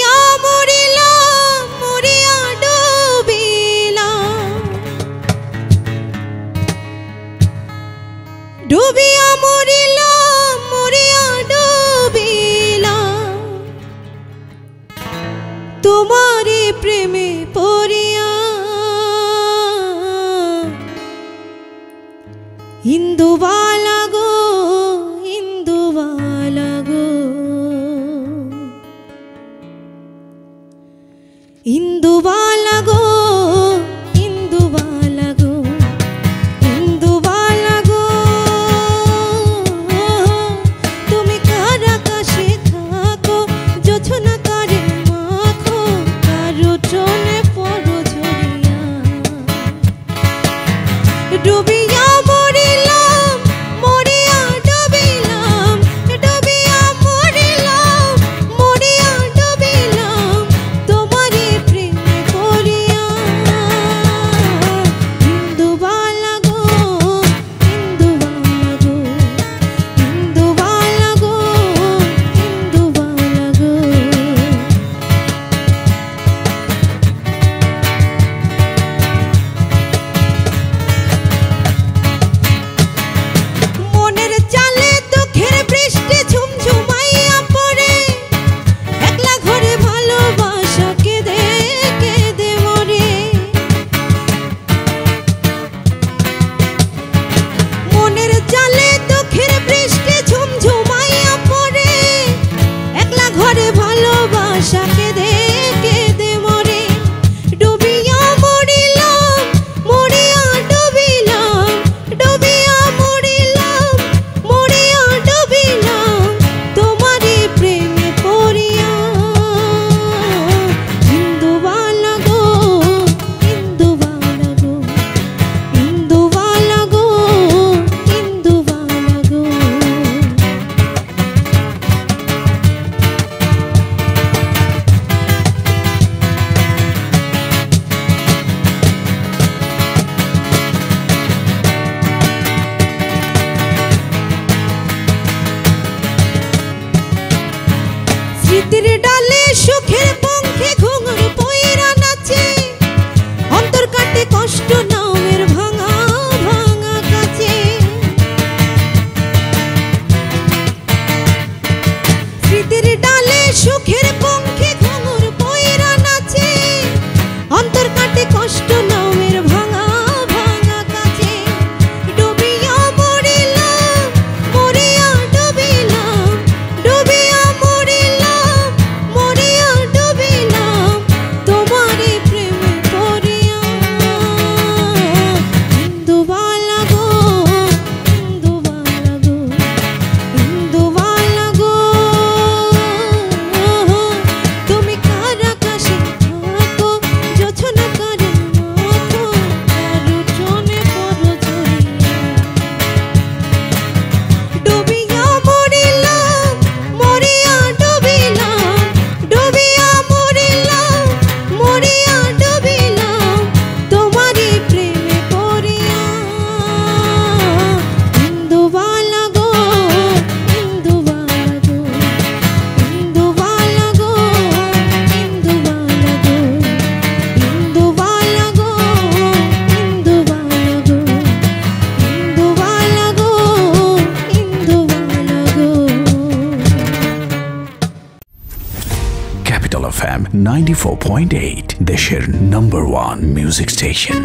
মরিয়া মরিলাম ডুবিয়া মরি to be FM 94.8, the share number one music station.